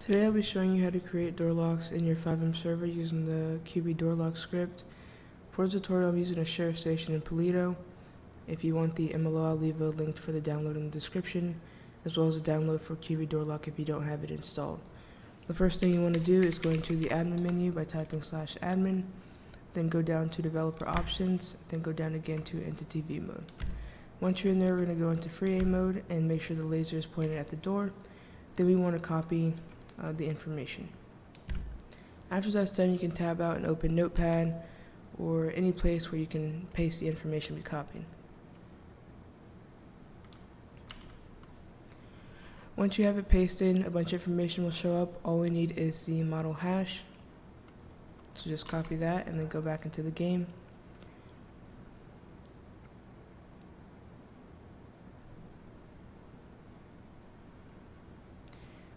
Today I'll be showing you how to create door locks in your FiveM server using the QB door lock script. For the tutorial I'm using a sheriff station in Paleto. If you want the MLO I'll leave a link for the download in the description as well as a download for QB door lock if you don't have it installed. The first thing you want to do is go into the admin menu by typing slash admin, then go down to developer options, then go down again to entity view mode. Once you're in there, we're going to go into free aim mode and make sure the laser is pointed at the door. Then we want to copy uh, the information. After that's done, you can tab out and open Notepad or any place where you can paste the information we copied. Once you have it pasted, a bunch of information will show up. All we need is the model hash. So just copy that and then go back into the game.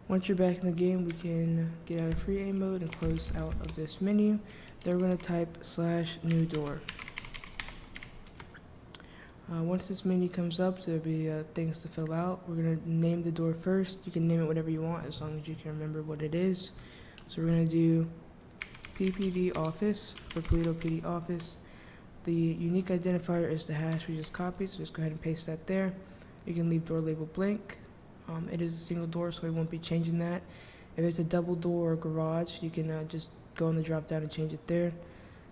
Once you're back in the game, we can get out of free aim mode and close out of this menu. Then we're going to type slash new door. Uh, once this menu comes up, there'll be uh, things to fill out. We're going to name the door first. You can name it whatever you want as long as you can remember what it is. So we're going to do PPD office for Paleto PD office. The unique identifier is the hash we just copied, so just go ahead and paste that there. You can leave door label blank. Um, it is a single door, so we won't be changing that. If it's a double door or garage, you can uh, just go on the drop down and change it there.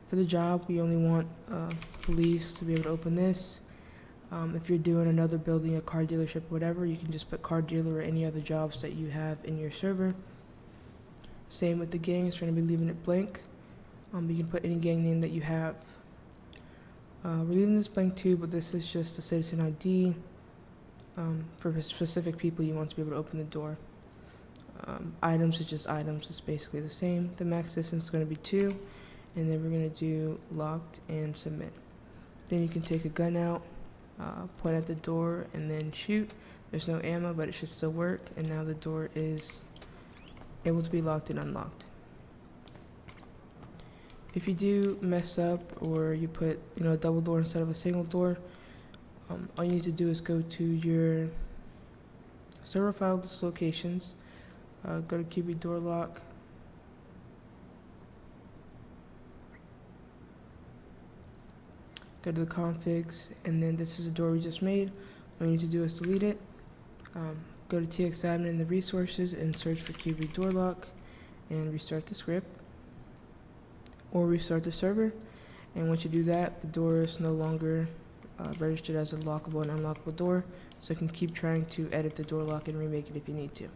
For the job, we only want uh, police to be able to open this. Um, if you're doing another building, a car dealership, whatever, you can just put car dealer or any other jobs that you have in your server. Same with the gangs, we're going to be leaving it blank. Um, you can put any gang name that you have. Uh, we're leaving this blank too, but this is just a citizen ID um, for specific people you want to be able to open the door. Um, items are just items, it's basically the same. The max distance is going to be 2, and then we're going to do locked and submit. Then you can take a gun out, uh, point at the door, and then shoot. There's no ammo, but it should still work, and now the door is able to be locked and unlocked. If you do mess up or you put you know a double door instead of a single door, um, all you need to do is go to your server file locations, uh, go to QB door lock, go to the configs, and then this is the door we just made. All you need to do is delete it. Um, go to txadmin in the resources and search for QB door lock and restart the script or restart the server. And once you do that, the door is no longer uh, registered as a lockable and unlockable door, so you can keep trying to edit the door lock and remake it if you need to.